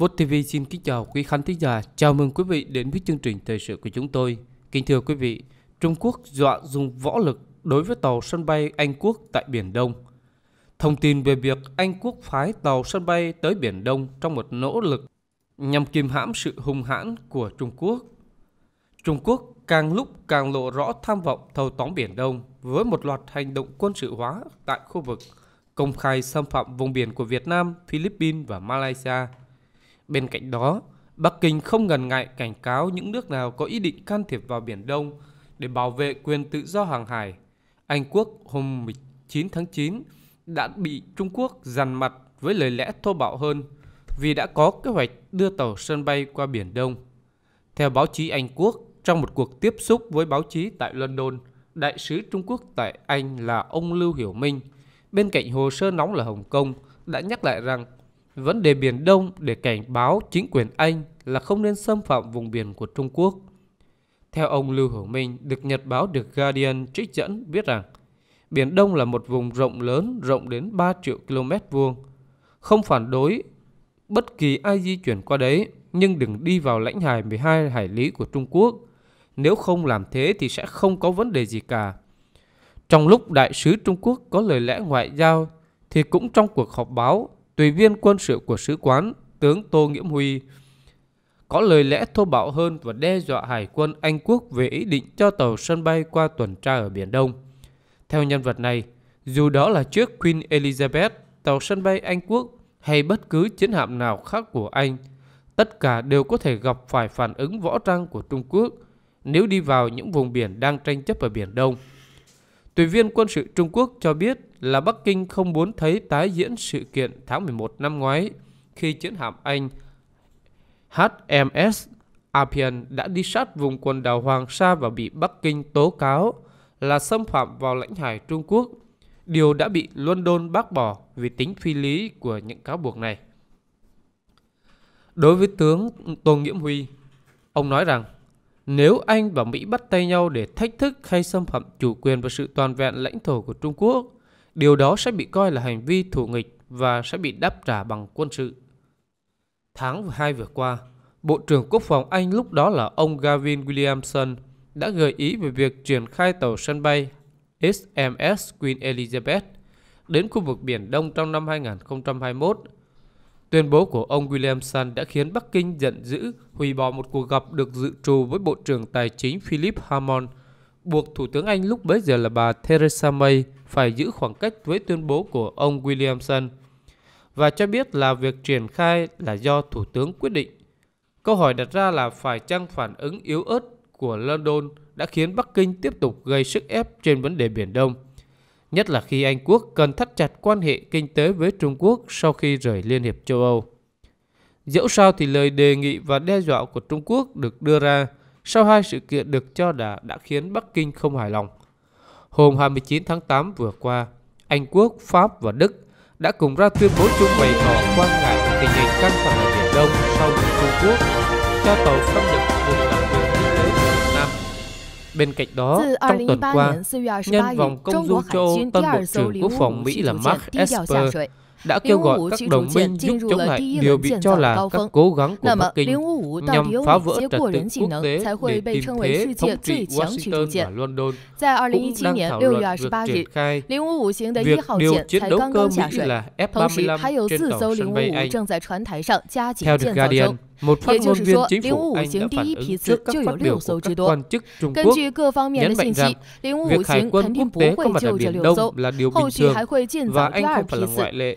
Vô TV xin kính chào quý khán thính giả. Chào mừng quý vị đến với chương trình thời sự của chúng tôi. Kính thưa quý vị, Trung Quốc dọa dùng võ lực đối với tàu sân bay Anh Quốc tại Biển Đông. Thông tin về việc Anh Quốc phái tàu sân bay tới Biển Đông trong một nỗ lực nhằm kìm hãm sự hung hãn của Trung Quốc. Trung Quốc càng lúc càng lộ rõ tham vọng thâu tóm Biển Đông với một loạt hành động quân sự hóa tại khu vực công khai xâm phạm vùng biển của Việt Nam, Philippines và Malaysia. Bên cạnh đó, Bắc Kinh không ngần ngại cảnh cáo những nước nào có ý định can thiệp vào Biển Đông để bảo vệ quyền tự do hàng hải. Anh Quốc hôm 19 tháng 9 đã bị Trung Quốc dằn mặt với lời lẽ thô bạo hơn vì đã có kế hoạch đưa tàu sân bay qua Biển Đông. Theo báo chí Anh Quốc, trong một cuộc tiếp xúc với báo chí tại London, Đại sứ Trung Quốc tại Anh là ông Lưu Hiểu Minh, bên cạnh hồ sơ nóng là Hồng Kông, đã nhắc lại rằng vấn đề Biển Đông để cảnh báo chính quyền Anh là không nên xâm phạm vùng biển của Trung Quốc. Theo ông Lưu hữu Minh, được nhật báo The Guardian trích dẫn viết rằng Biển Đông là một vùng rộng lớn, rộng đến 3 triệu km vuông. Không phản đối bất kỳ ai di chuyển qua đấy, nhưng đừng đi vào lãnh hải 12 hải lý của Trung Quốc. Nếu không làm thế thì sẽ không có vấn đề gì cả. Trong lúc đại sứ Trung Quốc có lời lẽ ngoại giao, thì cũng trong cuộc họp báo, tùy viên quân sự của sứ quán, tướng Tô Nghiễm Huy, có lời lẽ thô bạo hơn và đe dọa hải quân Anh Quốc về ý định cho tàu sân bay qua tuần tra ở Biển Đông. Theo nhân vật này, dù đó là trước Queen Elizabeth, tàu sân bay Anh Quốc hay bất cứ chiến hạm nào khác của Anh, tất cả đều có thể gặp phải phản ứng võ trang của Trung Quốc nếu đi vào những vùng biển đang tranh chấp ở Biển Đông. Tùy viên quân sự Trung Quốc cho biết là Bắc Kinh không muốn thấy tái diễn sự kiện tháng 11 năm ngoái khi chiến hạm Anh HMS Apian đã đi sát vùng quần đảo Hoàng Sa và bị Bắc Kinh tố cáo là xâm phạm vào lãnh hải Trung Quốc, điều đã bị London bác bỏ vì tính phi lý của những cáo buộc này. Đối với tướng Tô Nghiễm Huy, ông nói rằng nếu Anh và Mỹ bắt tay nhau để thách thức hay xâm phạm chủ quyền và sự toàn vẹn lãnh thổ của Trung Quốc, điều đó sẽ bị coi là hành vi thù nghịch và sẽ bị đáp trả bằng quân sự. Tháng 2 vừa qua, Bộ trưởng Quốc phòng Anh lúc đó là ông Gavin Williamson đã gợi ý về việc triển khai tàu sân bay HMS Queen Elizabeth đến khu vực Biển Đông trong năm 2021. Tuyên bố của ông Williamson đã khiến Bắc Kinh giận dữ hủy bỏ một cuộc gặp được dự trù với Bộ trưởng Tài chính Philip Hammond, buộc Thủ tướng Anh lúc bấy giờ là bà Theresa May phải giữ khoảng cách với tuyên bố của ông Williamson và cho biết là việc triển khai là do Thủ tướng quyết định. Câu hỏi đặt ra là phải chăng phản ứng yếu ớt của London đã khiến Bắc Kinh tiếp tục gây sức ép trên vấn đề Biển Đông, nhất là khi Anh Quốc cần thắt chặt quan hệ kinh tế với Trung Quốc sau khi rời Liên hiệp châu Âu. Dẫu sao thì lời đề nghị và đe dọa của Trung Quốc được đưa ra sau hai sự kiện được cho là đã khiến Bắc Kinh không hài lòng. Hôm 29 tháng 8 vừa qua, Anh Quốc, Pháp và Đức đã cùng ra tuyên bố chung bày tỏ quan ngại tình hình căng thẳng ở Biển Đông sau vụ Trung Quốc cho tàu xâm nhập vùng đặc quyền kinh tế của Việt Nam. Bên cạnh đó, trong tuần qua, nhân vòng công du châu Tân Bộ trưởng Quốc phòng Mỹ là Mark Esper đã kêu gọi các đồng minh giúp chống lại điều bị cho là các cố gắng của Bắc Kinh nhằm phá vỡ trật tự quốc tế để tìm thế thống trị Washington và London, cũng đang thảo luận việc triển khai việc điều chiến đấu cơ Mỹ là F-35 trên tàu sân bay Anh. Theo The Guardian, một phát ngôn viên chính phủ Anh đã phản ứng trước các phát biểu của các quan chức Trung Quốc, nhấn mạnh rằng việc hải quân quốc tế có mặt ở Biển Đông là điều bình thường và Anh không phải là ngoại lệ.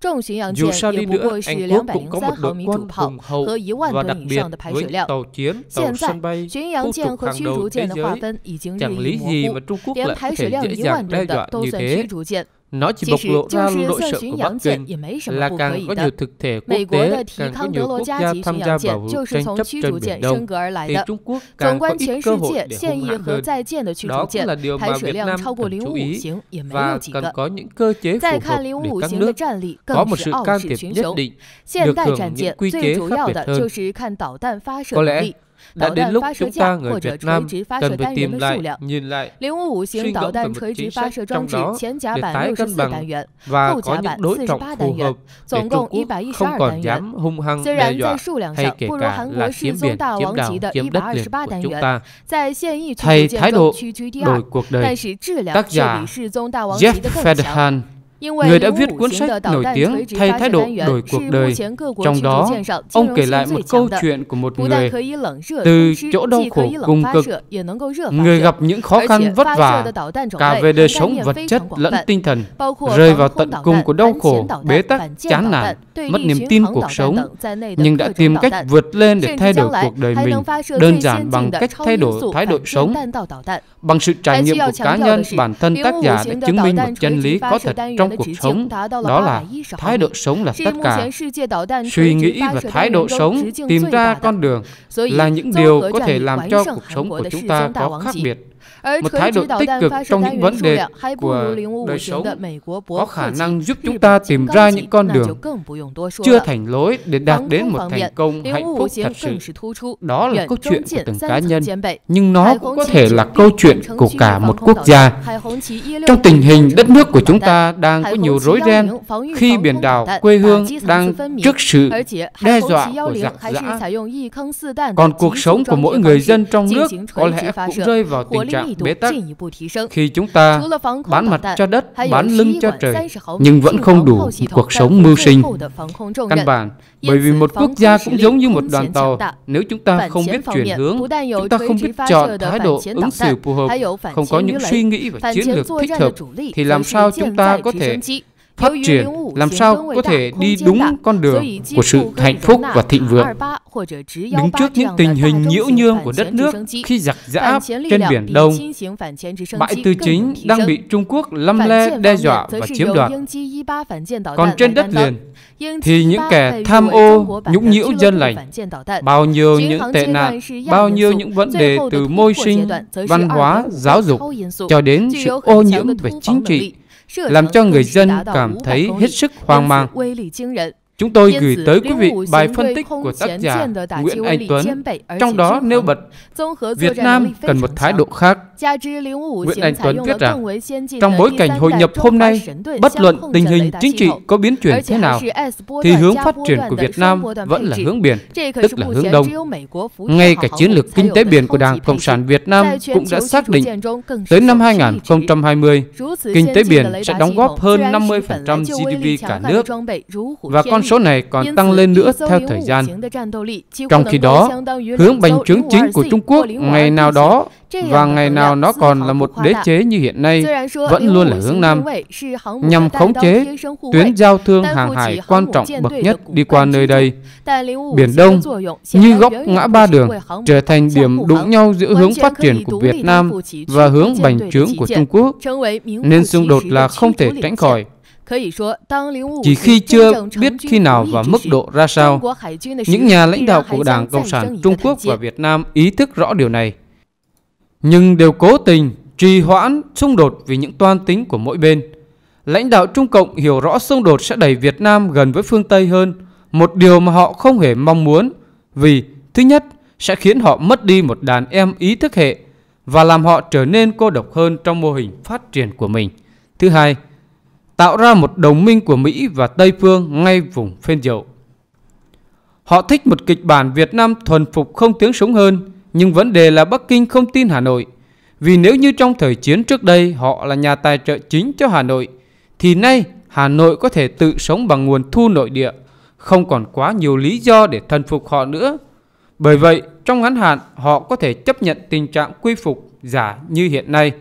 tục duy trì an ninh khu vực với một cam kết thực hiện quyền tự do hàng hải và tự do hàng không theo luật quốc tế. Hành động đe dọa Anh quốc của Trung Quốc có thể coi là một hành động leo thang căng thẳng của nước này, đồng thời cũng là một tính đe nó chỉ bộc lộ ra nỗi sợ của Bắc Kinh là càng có nhiều thực thể quốc tế, càng có nhiều quốc gia tham gia vào vụ tranh chấp trên Biển Đông, thì Trung Quốc càng có ít cơ hội để hung hãn hơn. Đó cũng là điều mà Việt Nam cần chú ý và cần có những cơ chế phù hợp để các nước có một sự can thiệp nhất định, được hưởng những quy chế khác biệt hơn. Có lẽ đã đến lúc chúng ta người Việt Nam cần phải tìm lại, nhìn lại, suy ngẫm về một chính sách trong đó để tái cân bằng và có những đối trọng phù hợp để Trung Quốc không còn dám hung hăng đe dọa hay kể cả là chiếm biển, chiếm đảo, chiếm đất liền của chúng ta. Thay thái độ đổi cuộc đời, tác giả Jeff Fedhan Người đã viết cuốn sách nổi tiếng Thay thái độ đổi cuộc đời. Trong đó, ông kể lại một câu chuyện của một người từ chỗ đau khổ cùng cực. Người gặp những khó khăn vất vả, cả về đời sống vật chất lẫn tinh thần, rơi vào tận cùng của đau khổ, bế tắc, chán nản, mất niềm tin cuộc sống, nhưng đã tìm cách vượt lên để thay đổi cuộc đời mình, đơn giản bằng cách thay đổi thái độ sống. Bằng sự trải nghiệm của cá nhân, bản thân tác giả đã chứng minh một chân lý có thật trong cuộc sống, đó là thái độ sống là tất cả. Suy nghĩ và thái độ sống, tìm ra con đường là những điều có thể làm cho cuộc sống của chúng ta có khác biệt một thái độ tích cực trong những vấn đề của đời sống có khả năng giúp chúng ta tìm ra những con đường chưa thành lối để đạt đến một thành công hạnh phúc thật sự. Đó là câu chuyện của từng cá nhân, nhưng nó cũng có thể là câu chuyện của cả một quốc gia. Trong tình hình đất nước của chúng ta đang có nhiều rối ren khi biển đảo quê hương đang trước sự đe dọa của giặc giã, còn cuộc sống của mỗi người dân trong nước có lẽ cũng rơi vào tình trạng trạng bế tắc. khi chúng ta bán mặt cho đất, bán lưng cho trời, nhưng vẫn không đủ một cuộc sống mưu sinh. Căn bản, bởi vì một quốc gia cũng giống như một đoàn tàu, nếu chúng ta không biết chuyển hướng, chúng ta không biết chọn thái độ ứng xử phù hợp, không có những suy nghĩ và chiến lược thích hợp, thì làm sao chúng ta có thể phát triển làm sao có thể đi đúng con đường của sự hạnh phúc và thịnh vượng. Đứng trước những tình hình nhiễu nhương của đất nước khi giặc giã trên Biển Đông, bãi tư chính đang bị Trung Quốc lâm le đe dọa và chiếm đoạt. Còn trên đất liền thì những kẻ tham ô, nhũng nhiễu dân lành, bao nhiêu những tệ nạn, bao nhiêu những vấn đề từ môi sinh, văn hóa, giáo dục cho đến sự ô nhiễm về chính trị làm cho người dân cảm thấy hết sức hoang mang. Chúng tôi gửi tới quý vị bài phân tích của tác giả Nguyễn Anh Tuấn, trong đó nêu bật Việt Nam cần một thái độ khác. Nguyễn Anh Tuấn viết rằng, trong bối cảnh hội nhập hôm nay, bất luận tình hình chính trị có biến chuyển thế nào, thì hướng phát triển của Việt Nam vẫn là hướng biển, tức là hướng đông. Ngay cả chiến lược kinh tế biển của Đảng Cộng sản Việt Nam cũng đã xác định, tới năm 2020, kinh tế biển sẽ đóng góp hơn 50% GDP cả nước và con số này còn tăng lên nữa theo thời gian. Trong khi đó, hướng bành trướng chính của Trung Quốc ngày nào đó và ngày nào nó còn là một đế chế như hiện nay vẫn luôn là hướng Nam, nhằm khống chế tuyến giao thương hàng hải quan trọng bậc nhất đi qua nơi đây. Biển Đông như góc ngã ba đường trở thành điểm đụng nhau giữa hướng phát triển của Việt Nam và hướng bành trướng của Trung Quốc, nên xung đột là không thể tránh khỏi. Chỉ khi chưa biết khi nào và mức độ ra sao, những nhà lãnh đạo của Đảng Cộng sản Trung Quốc và Việt Nam ý thức rõ điều này nhưng đều cố tình trì hoãn xung đột vì những toan tính của mỗi bên. Lãnh đạo Trung Cộng hiểu rõ xung đột sẽ đẩy Việt Nam gần với phương Tây hơn, một điều mà họ không hề mong muốn, vì thứ nhất sẽ khiến họ mất đi một đàn em ý thức hệ và làm họ trở nên cô độc hơn trong mô hình phát triển của mình. Thứ hai, tạo ra một đồng minh của Mỹ và Tây phương ngay vùng phên dậu. Họ thích một kịch bản Việt Nam thuần phục không tiếng súng hơn, nhưng vấn đề là Bắc Kinh không tin Hà Nội. Vì nếu như trong thời chiến trước đây họ là nhà tài trợ chính cho Hà Nội, thì nay Hà Nội có thể tự sống bằng nguồn thu nội địa, không còn quá nhiều lý do để thần phục họ nữa. Bởi vậy, trong ngắn hạn họ có thể chấp nhận tình trạng quy phục giả như hiện nay.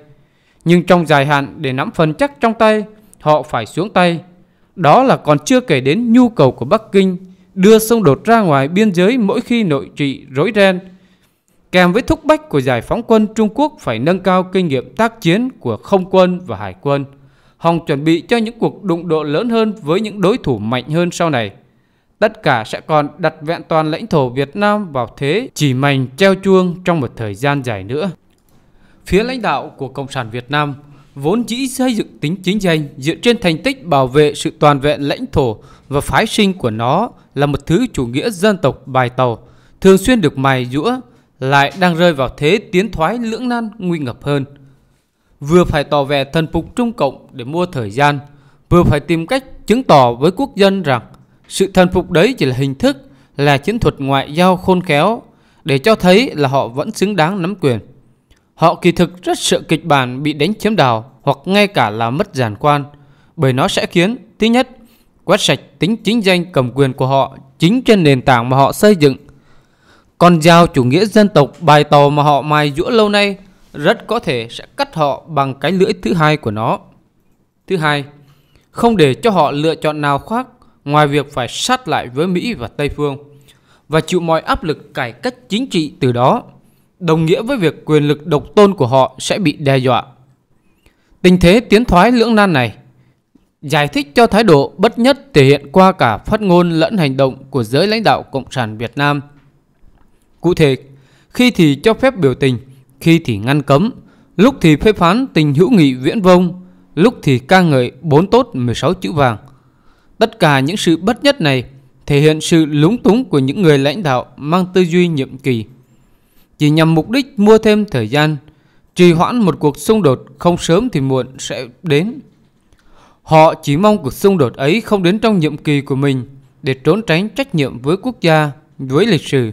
Nhưng trong dài hạn để nắm phần chắc trong tay, họ phải xuống tay. Đó là còn chưa kể đến nhu cầu của Bắc Kinh đưa xung đột ra ngoài biên giới mỗi khi nội trị rối ren kèm với thúc bách của giải phóng quân Trung Quốc phải nâng cao kinh nghiệm tác chiến của không quân và hải quân. hòng chuẩn bị cho những cuộc đụng độ lớn hơn với những đối thủ mạnh hơn sau này. Tất cả sẽ còn đặt vẹn toàn lãnh thổ Việt Nam vào thế chỉ mảnh treo chuông trong một thời gian dài nữa. Phía lãnh đạo của Cộng sản Việt Nam vốn dĩ xây dựng tính chính danh dựa trên thành tích bảo vệ sự toàn vẹn lãnh thổ và phái sinh của nó là một thứ chủ nghĩa dân tộc bài tàu thường xuyên được mài dũa lại đang rơi vào thế tiến thoái lưỡng nan nguy ngập hơn. Vừa phải tỏ vẻ thần phục Trung Cộng để mua thời gian, vừa phải tìm cách chứng tỏ với quốc dân rằng sự thần phục đấy chỉ là hình thức, là chiến thuật ngoại giao khôn khéo để cho thấy là họ vẫn xứng đáng nắm quyền. Họ kỳ thực rất sợ kịch bản bị đánh chiếm đảo hoặc ngay cả là mất giàn quan, bởi nó sẽ khiến, thứ nhất, quét sạch tính chính danh cầm quyền của họ chính trên nền tảng mà họ xây dựng. Còn giao chủ nghĩa dân tộc bài tàu mà họ mài dũa lâu nay rất có thể sẽ cắt họ bằng cái lưỡi thứ hai của nó. Thứ hai, không để cho họ lựa chọn nào khác ngoài việc phải sát lại với Mỹ và Tây Phương và chịu mọi áp lực cải cách chính trị từ đó, đồng nghĩa với việc quyền lực độc tôn của họ sẽ bị đe dọa. Tình thế tiến thoái lưỡng nan này giải thích cho thái độ bất nhất thể hiện qua cả phát ngôn lẫn hành động của giới lãnh đạo Cộng sản Việt Nam. Cụ thể, khi thì cho phép biểu tình, khi thì ngăn cấm, lúc thì phê phán tình hữu nghị viễn vông, lúc thì ca ngợi bốn tốt 16 chữ vàng. Tất cả những sự bất nhất này thể hiện sự lúng túng của những người lãnh đạo mang tư duy nhiệm kỳ. Chỉ nhằm mục đích mua thêm thời gian, trì hoãn một cuộc xung đột không sớm thì muộn sẽ đến. Họ chỉ mong cuộc xung đột ấy không đến trong nhiệm kỳ của mình để trốn tránh trách nhiệm với quốc gia, với lịch sử